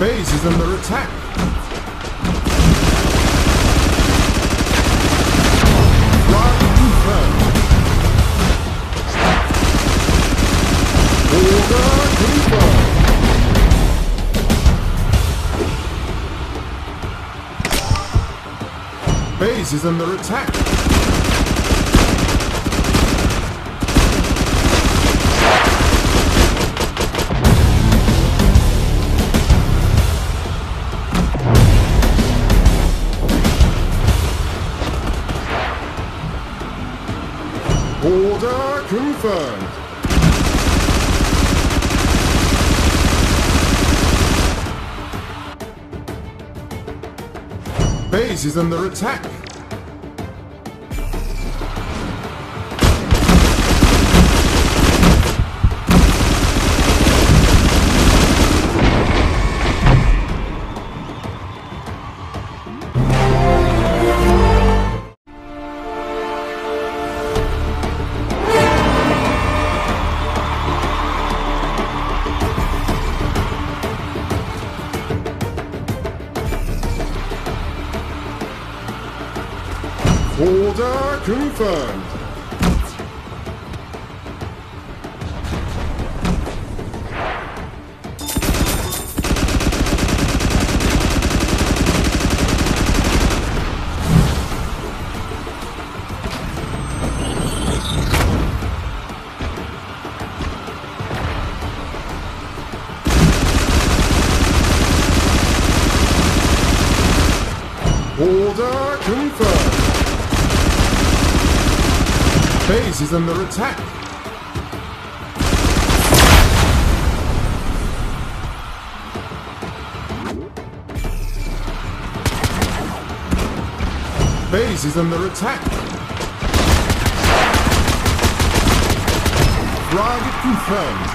Base is under attack. Base is under attack. Order confirmed. Base is under attack. Order confirmed. Order confirmed. Base is under attack. Base is under attack. Flag confirmed.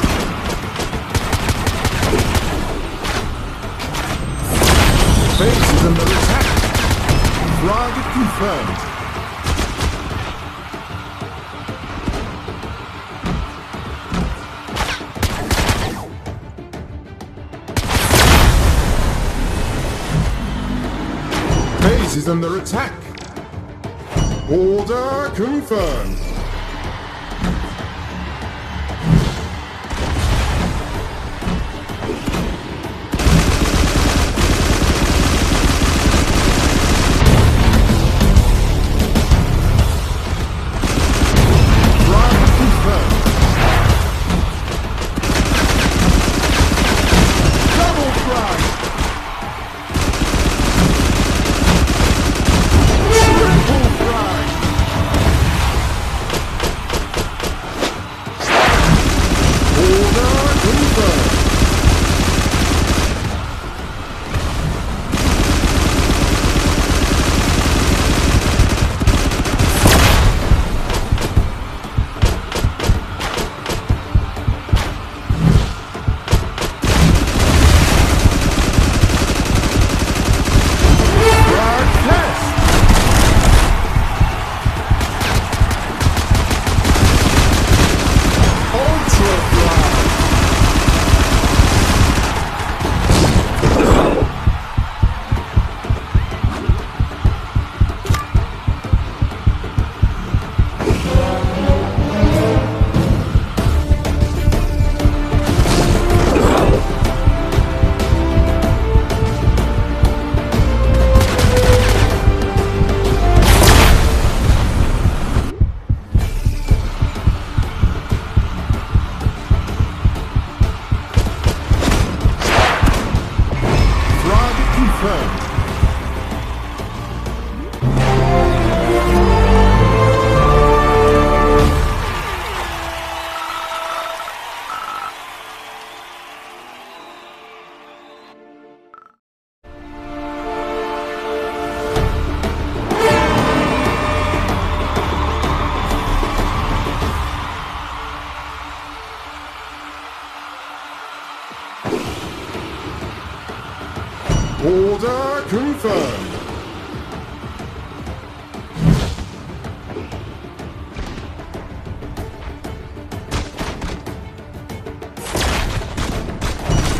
Base is under attack. Flag confirmed. Is under attack. Order confirmed.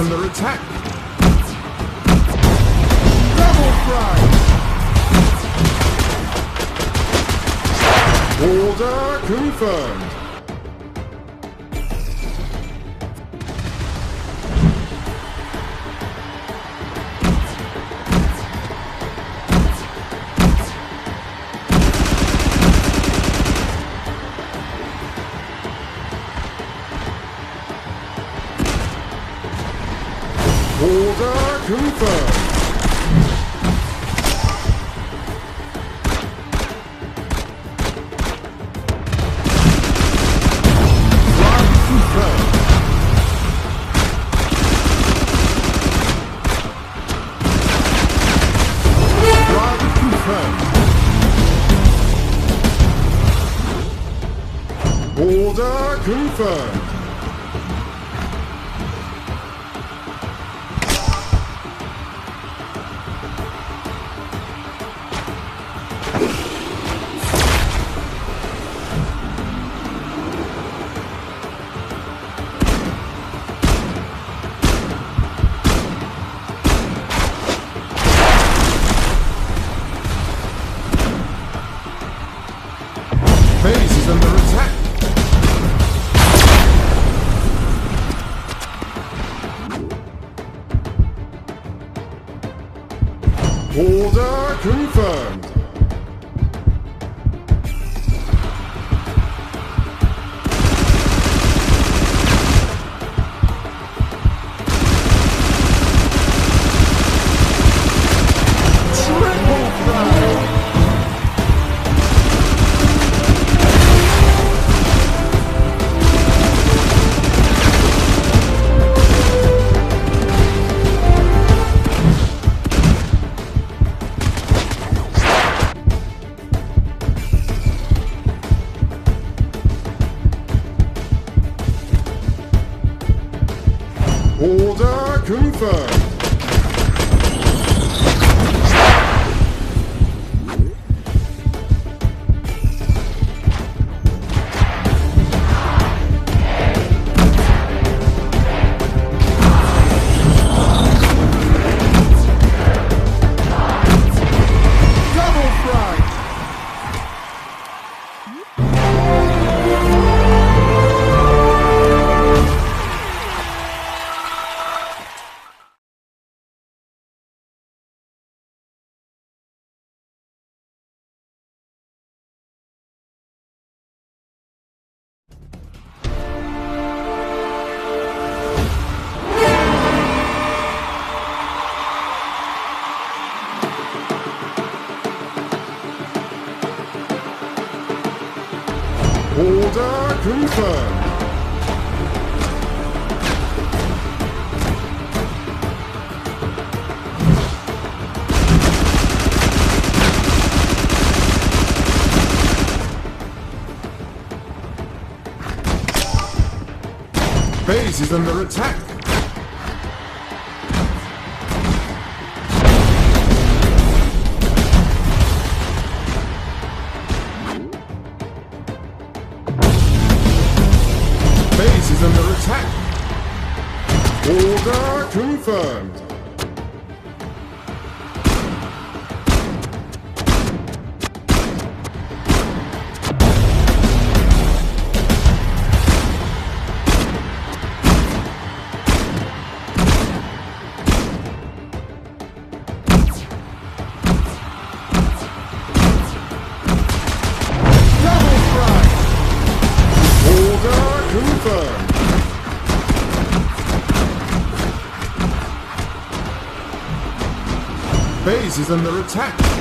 Under attack. Double flag. Order confirmed. Order confirmed. Order confirmed. Order confirmed. Order confirmed. Base is under attack. Is under attack. Order confirmed. Base is under attack.